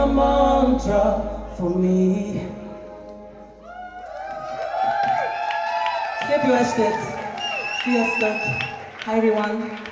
A mantra for me. Szép jó estét! Sziasztok! Hi everyone!